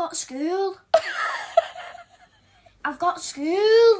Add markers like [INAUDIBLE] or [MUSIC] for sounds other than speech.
got school. [LAUGHS] I've got school.